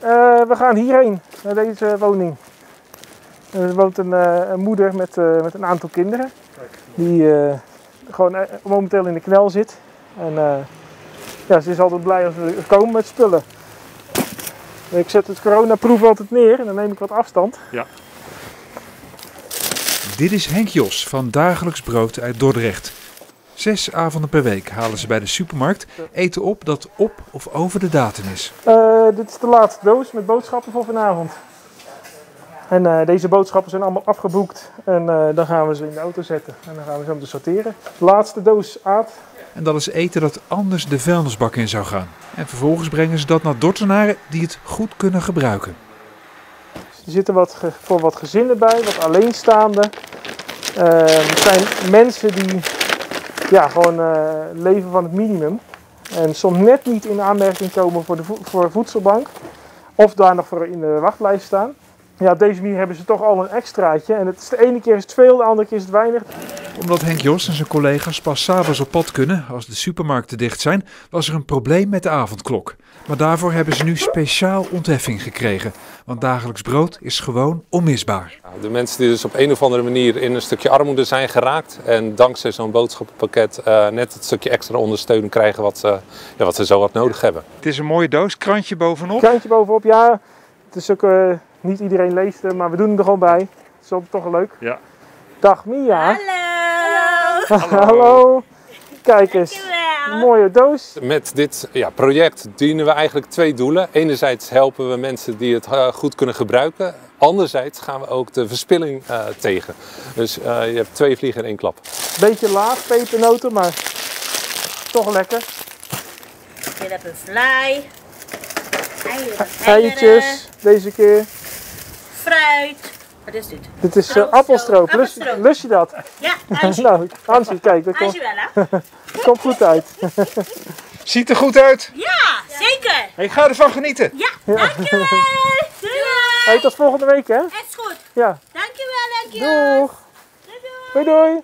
Eh, we gaan hierheen, naar deze woning. Er woont een, eh, een moeder met, eh, met een aantal kinderen. Die gewoon momenteel in de knel zit. En ja, ze is altijd blij als we komen met spullen. Ik zet het coronaproef altijd neer en dan neem ik wat afstand. Dit is Henk Jos van Dagelijks Brood uit Dordrecht. Zes avonden per week halen ze bij de supermarkt eten op dat op of over de datum is. Eh, dit is de laatste doos met boodschappen voor vanavond. En eh, deze boodschappen zijn allemaal afgeboekt. En eh, dan gaan we ze in de auto zetten. En dan gaan we ze om te sorteren. Laatste doos aard. En dat is eten dat anders de vuilnisbak in zou gaan. En vervolgens brengen ze dat naar Dordtenaren die het goed kunnen gebruiken. Er zitten wat voor wat gezinnen bij, wat alleenstaanden. Eh, het zijn mensen die ja, gewoon eh, leven van het minimum. En soms net niet in aanmerking komen voor de vo- voor voedselbank. Of daar nog voor in de wachtlijst staan. Ja, op deze manier hebben ze toch al een extraatje. En het is de ene keer is het veel, de andere keer is het weinig. Omdat Henk Jos en zijn collega's pas s'avonds op pad kunnen als de supermarkten dicht zijn, was er een probleem met de avondklok. Maar daarvoor hebben ze nu speciaal ontheffing gekregen. Want dagelijks brood is gewoon onmisbaar. De mensen die dus op een of andere manier in een stukje armoede zijn geraakt en dankzij zo'n boodschappenpakket eh, net het stukje extra ondersteuning krijgen wat, ze- ja, wat ze zo hard nodig hebben. Het is een mooie doos, krantje bovenop. Krantje bovenop, ja. Het is ook, eh, niet iedereen leest hem, maar we doen hem er gewoon bij. Het is wel toch leuk. Ja. Dag Mia. Hallo! Hallo. Kijk eens. Een mooie doos. Met dit ja, project dienen we eigenlijk twee doelen. Enerzijds helpen we mensen die het eh, goed kunnen gebruiken. Anderzijds gaan we ook de verspilling eh, tegen. Dus eh, je hebt twee vliegen in één klap. Beetje laag, pepernoten, maar toch lekker. Dit heb een fly. Eieren. Eitjes deze keer. Fruit. Wat is dit? Dit is Stroop, appelstroop. Lus, je dat? Ja, Angie. nou, Hansie, kijk, dat komt, Angie wel, hè? komt goed uit. Ziet er goed uit. Ja, zeker. Ik ga ervan genieten. Ja, dankjewel. Doei. Hey, tot volgende week, hè? Het is goed. Ja. Dankjewel, dankjewel. Doeg. Doei doei.